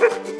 Woo!